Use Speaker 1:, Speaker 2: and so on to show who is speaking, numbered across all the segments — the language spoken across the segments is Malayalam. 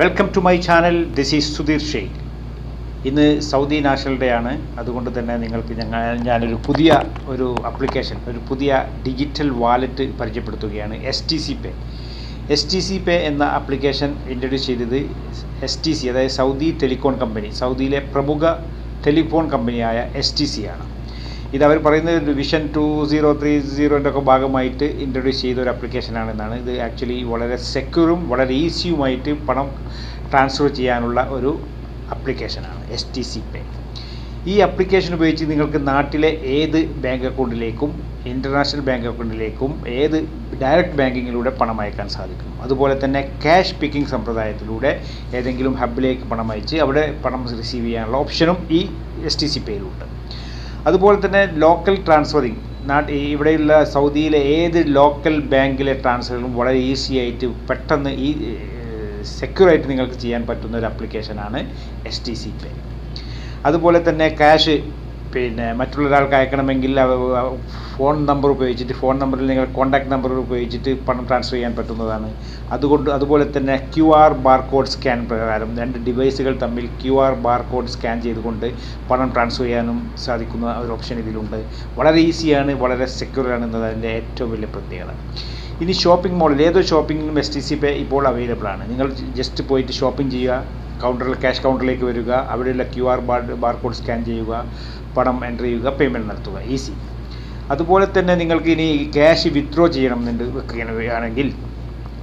Speaker 1: Welcome to my channel this is Sudheer Sheikh ഇന്ന് സൗദി നാഷണൽ ഡേ ആണ്. അതുകൊണ്ട് തന്നെ നിങ്ങൾക്ക് ഞങ്ങൾ ഞാനൊരു പുതിയ ഒരു അപ്ലിക്കേഷൻ ഒരു പുതിയ ഡിജിറ്റൽ വാലറ്റ് പരിചയപ്പെടുത്തുകയാണ്. S T C pay S T C pay എന്ന ആപ്ലിക്കേഷൻ ഇൻട്രൊഡ്യൂസ് ചെയ്തത് എസ് ടി സി അതായത് സൗദി ടെലികോൺ കമ്പനി സൗദിയിലെ പ്രമുഖ ടെലിഫോൺ കമ്പനിയായ എസ് ടി സി ആണ്. ഇത് അവർ പറയുന്നത് വിഷൻ ടു സീറോ ത്രീ സീറോന്റെ ഒക്കെ ഭാഗമായിട്ട് ഇൻട്രൊഡ്യൂസ് ചെയ്ത ഒരു ആപ്ലിക്കേഷനാണെന്നാണ് ഇത് ആക്ച്വലി വളരെ സെക്യൂറും വളരെ ഈസിയുമായിട്ട് പണം ട്രാൻസ്ഫർ ചെയ്യാനുള്ള ഒരു ആപ്ലിക്കേഷനാണ് എസ് ടി സി പേ ഈ ആപ്ലിക്കേഷൻ ഉപയോഗിച്ച് നിങ്ങൾക്ക് നാട്ടിലെ ഏത് ബാങ്ക് അക്കൗണ്ടിലേക്കും ഇന്റർനാഷണൽ ബാങ്ക് അക്കൗണ്ടിലേക്കും ഏത് ഡയറക്റ്റ് ബാങ്കിങ്ങിലൂടെ പണം അയക്കാൻ സാധിക്കും. അതുപോലെ തന്നെ ക്യാഷ് പിക്കിംഗ് സമ്പ്രദായത്തിലൂടെ ഏതെങ്കിലും ഹബിലേക്ക് പണം അയച്ച് അവിടെ പണം റിസീവ് ചെയ്യാനുള്ള ഓപ്ഷനും ഈ എസ് ടി സി പേയിലുണ്ട് അതുപോലെ തന്നെ ലോക്കൽ ട്രാൻസ്ഫറിങ് ഇവിടെയുള്ള സൗദിയിലെ ഏത് ലോക്കൽ ബാങ്കിലെ ട്രാൻസ്ഫറുകളും വളരെ ഈസി ആയിട്ട് പെട്ടെന്ന് ഈ സെക്യൂറായിട്ട് നിങ്ങൾക്ക് ചെയ്യാൻ പറ്റുന്ന ഒരു ആപ്ലിക്കേഷനാണ് എസ് ടി സി പേ അതുപോലെ തന്നെ ക്യാഷ് പിന്നെ മറ്റുള്ള ഒരാൾക്ക് അയക്കണമെങ്കിൽ ഫോൺ നമ്പർ ഉപയോഗിച്ചിട്ട് ഫോൺ നമ്പറിൽ നിങ്ങൾ കോൺടാക്ട് നമ്പർ ഉപയോഗിച്ചിട്ട് പണം ട്രാൻസ്ഫർ ചെയ്യാൻ പറ്റുന്നതാണ്. അതുകൊണ്ട് അതുപോലെ തന്നെ ക്യു ആർ ബാർകോഡ് സ്കാൻ പ്രകാരം രണ്ട് ഡിവൈസുകൾ തമ്മിൽ ക്യു ആർ ബാർകോഡ് സ്കാൻ ചെയ്തുകൊണ്ട് പണം ട്രാൻസ്ഫർ ചെയ്യാനും സാധിക്കുന്ന ഒരു ഓപ്ഷൻ ഇതിലുണ്ട്. വളരെ ഈസിയാണ് വളരെ സെക്യൂർ ആണ് എന്നത് അതിന്റെ ഏറ്റവും വലിയ പ്രത്യേകത. ഇനി ഷോപ്പിംഗ് മോളിൽ ഏതൊരു ഷോപ്പിംഗിലും എസ് ടി സി പേ ഇപ്പോൾ അവൈലബിൾ ആണ്. നിങ്ങൾ ജസ്റ്റ് പോയിട്ട് ഷോപ്പിംഗ് ചെയ്യുക കൗണ്ടറിൽ ക്യാഷ് കൗണ്ടറിലേക്ക് വരിക അവിടെയുള്ള Q R bar barcode scan ചെയ്യുക. പണം എന്റർ ചെയ്യുക പേയ്മെന്റ് നടത്തുക ഈസി അതുപോലെ തന്നെ നിങ്ങൾക്ക് ഇനി ക്യാഷ് വിത്ഡ്രോ ചെയ്യണം എന്ന് വെക്കുകയാണെങ്കിൽ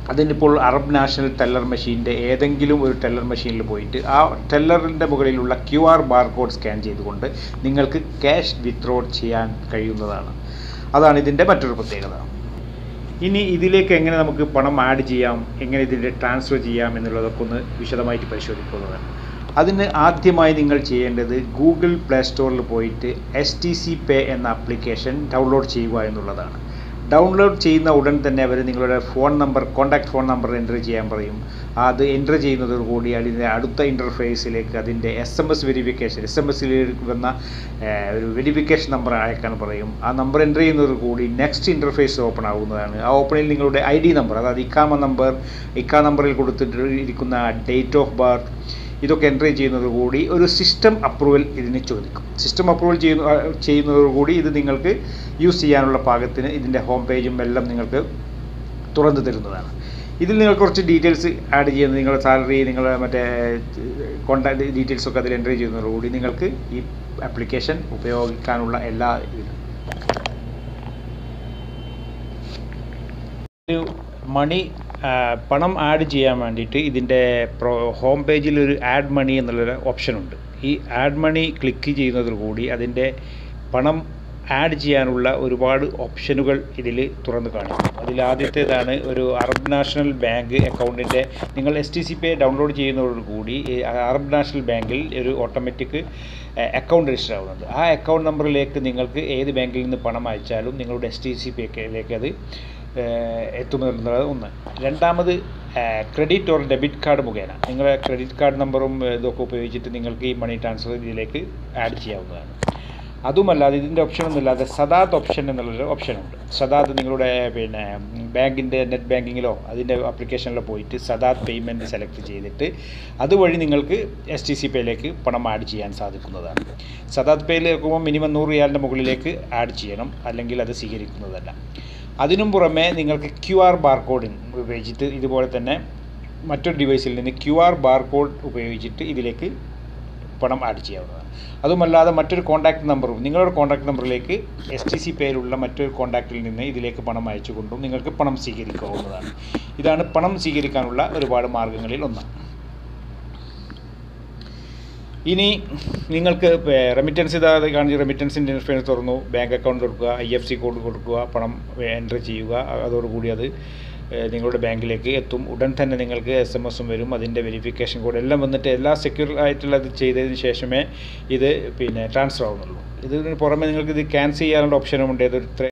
Speaker 1: അതിനിപ്പോൾ അറബ് നാഷണൽ ടെല്ലർ മെഷീന്റെ ഏതെങ്കിലും ഒരു ടെല്ലർ മെഷീനിൽ പോയിട്ട് ആ ടെല്ലറിന്റെ മുകളിലുള്ള Q R bar code scan ചെയ്തുകൊണ്ട് നിങ്ങൾക്ക് ക്യാഷ് വിത്ഡ്രോ ചെയ്യാൻ കഴിയുന്നതാണ്. അതാണ് ഇതിന്റെ മറ്റൊരു പ്രത്യേകത. ഇനി ഇതിലേക്ക് എങ്ങനെ നമുക്ക് പണം ആഡ് ചെയ്യാം എങ്ങനെ ഇതിന്റെ ട്രാൻസ്ഫർ ചെയ്യാം എന്നുള്ളതൊക്കെ ഒന്ന് വിശദമായിട്ട് പരിശോധിക്കുന്നതാണ്. അതിന് ആദ്യമായി നിങ്ങൾ ചെയ്യേണ്ടത് ഗൂഗിൾ പ്ലേ സ്റ്റോറിൽ പോയിട്ട് എസ് ടി സി പേ എന്ന ആപ്ലിക്കേഷൻ ഡൗൺലോഡ് ചെയ്യുക എന്നുള്ളതാണ്. ഡൗൺലോഡ് ചെയ്യുന്ന ഉടൻ തന്നെ അവർ നിങ്ങളുടെ phone number contact phone number enter ചെയ്യാൻ പറയും. അത് എന്റർ ചെയ്യുന്നതോടുകൂടി അതിന്റെ അടുത്ത ഇന്റർഫേസിലേക്ക് അതിന്റെ S M S verification S M എസ്സിൽ വന്ന ഒരു വെരിഫിക്കേഷൻ നമ്പർ അയക്കാൻ പറയും. ആ നമ്പർ എന്റർ ചെയ്യുന്നതോടുകൂടി നെക്സ്റ്റ് ഇന്റർഫേസ് ഓപ്പൺ ആകുന്നതാണ് ആ ഓപ്പണിൽ നിങ്ങളുടെ ഐ ഡി നമ്പർ അതായത് ഇക്കാമ നമ്പർ ഇക്കാ നമ്പറിൽ കൊടുത്തിട്ട് ഡേറ്റ് ഓഫ് ബർത്ത് ഇതൊക്കെ എൻട്രി ചെയ്യുന്നതോടുകൂടി ഒരു സിസ്റ്റം അപ്രൂവൽ ഇതിന് ചോദിക്കും. സിസ്റ്റം അപ്രൂവൽ ചെയ്യുന്ന ചെയ്യുന്നതോടുകൂടി ഇത് നിങ്ങൾക്ക് യൂസ് ചെയ്യാനുള്ള പാകത്തിന് ഇതിന്റെ ഹോം പേജും എല്ലാം നിങ്ങൾക്ക് തുറന്നു തരുന്നതാണ്. ഇതിൽ നിങ്ങൾ കുറച്ച് ഡീറ്റെയിൽസ് ആഡ് ചെയ്യുന്നത് നിങ്ങളുടെ സാലറി നിങ്ങളുടെ മറ്റേ കോൺടാക്ട് ഡീറ്റെയിൽസ് ഒക്കെ അതിൽ എന്റർ ചെയ്യുന്നതോടുകൂടി നിങ്ങൾക്ക് ഈ ആപ്ലിക്കേഷൻ ഉപയോഗിക്കാനുള്ള എല്ലാ ഇതിലും. മണി പണം ആഡ് ചെയ്യാൻ വേണ്ടിയിട്ട് ഇതിന്റെ പ്രോ ഹോം പേജിൽ ഒരു ആഡ് മണി എന്നുള്ളൊരു ഓപ്ഷനുണ്ട് ഈ ആഡ് മണി ക്ലിക്ക് ചെയ്യുന്നതോടുകൂടി അതിന്റെ പണം ആഡ് ചെയ്യാനുള്ള ഒരുപാട് ഓപ്ഷനുകൾ ഇതിൽ തുറന്നു കാണിക്കും. അതിൽ ആദ്യത്തേതാണ് ഒരു അറബ് നാഷണൽ ബാങ്ക് അക്കൗണ്ടിന്റെ നിങ്ങൾ S T C pay download ചെയ്യുന്നതോടുകൂടി Arab national ബാങ്കിൽ ഒരു ഓട്ടോമാറ്റിക് അക്കൗണ്ട് രജിസ്റ്റർ ആവുന്നുണ്ട്. ആ അക്കൗണ്ട് നമ്പറിലേക്ക് നിങ്ങൾക്ക് ഏത് ബാങ്കിൽ നിന്ന് പണം അയച്ചാലും നിങ്ങളുടെ എസ് ടി സി പേക്കിലേക്ക് അത് എത്തുമെന്നുള്ളത് ഒന്ന്. രണ്ടാമത് ക്രെഡിറ്റ് ഓർ ഡെബിറ്റ് കാർഡ് മുഖേന. നിങ്ങളുടെ ക്രെഡിറ്റ് കാർഡ് നമ്പറും ഇതൊക്കെ ഉപയോഗിച്ചിട്ട് നിങ്ങൾക്ക് ഈ മണി ട്രാൻസ്ഫർ ഇതിലേക്ക് ആഡ് ചെയ്യാവുന്നതാണ്. അതുമല്ലാതെ ഇതിന്റെ ഓപ്ഷനൊന്നുമില്ലാതെ സദാത്ത് ഓപ്ഷൻ എന്നുള്ളൊരു ഓപ്ഷനുണ്ട് സദാത്ത് നിങ്ങളുടെ പിന്നെ ബാങ്കിന്റെ നെറ്റ് ബാങ്കിങ്ങിലോ അതിന്റെ ആപ്ലിക്കേഷനിലോ പോയിട്ട് സദാത്ത് പേയ്മെന്റ് സെലക്ട് ചെയ്തിട്ട് അതുവഴി നിങ്ങൾക്ക് എസ് ടി സി പേയിലേക്ക് പണം ആഡ് ചെയ്യാൻ സാധിക്കുന്നതാണ്. സദാത്ത് പേയിൽ നോക്കുമ്പോൾ മിനിമം നൂറ് റിയാലിന്റെ മുകളിലേക്ക് ആഡ് ചെയ്യണം. അല്ലെങ്കിൽ അത് സ്വീകരിക്കുന്നതല്ല. അതിനും പുറമെ നിങ്ങൾക്ക് ക്യു ആർ ബാർകോഡിങ് ഉപയോഗിച്ചിട്ട് ഇതുപോലെ തന്നെ മറ്റൊരു ഡിവൈസിൽ നിന്ന് ക്യു ആർ ബാർകോഡ് ഉപയോഗിച്ചിട്ട് ഇതിലേക്ക് പണം ആഡ് ചെയ്യാവുന്നതാണ്. അതുമല്ലാതെ മറ്റൊരു കോൺടാക്ട് നമ്പറും നിങ്ങളുടെ കോൺടാക്ട് നമ്പറിലേക്ക് എസ് ടി സി പേയിലുള്ള മറ്റൊരു കോൺടാക്റ്റിൽ നിന്ന് ഇതിലേക്ക് പണം അയച്ചുകൊണ്ടും നിങ്ങൾക്ക് പണം സ്വീകരിക്കാവുന്നതാണ്. ഇതാണ് പണം സ്വീകരിക്കാനുള്ള ഒരുപാട് മാർഗങ്ങളിൽ ഒന്ന്. ഇനി നിങ്ങൾക്ക് റെമിറ്റൻസ് ഇതാതെ കാണിച്ച് റെമിറ്റൻസിന്റെ ഇൻഫ്ലുവൻസ് തുറന്നു. ബാങ്ക് അക്കൗണ്ട് കൊടുക്കുക ഐ എഫ് സി കോഡ് കൊടുക്കുക പണം എന്റർ ചെയ്യുക അതോടുകൂടി അത് നിങ്ങളുടെ ബാങ്കിലേക്ക് എത്തും. ഉടൻ തന്നെ നിങ്ങൾക്ക് എസ് എം എസും വരും. അതിന്റെ വെരിഫിക്കേഷൻ കോഡ് എല്ലാം വന്നിട്ട് എല്ലാ സെക്യൂർ ആയിട്ടുള്ളത് ചെയ്തതിന് ശേഷമേ ഇത് പിന്നെ ട്രാൻസ്ഫർ ആവുന്നുള്ളൂ. ഇതിന് പുറമെ നിങ്ങൾക്ക് ഇത് ക്യാൻസൽ ചെയ്യാനുള്ള ഓപ്ഷനും ഉണ്ട്. ഏതൊരു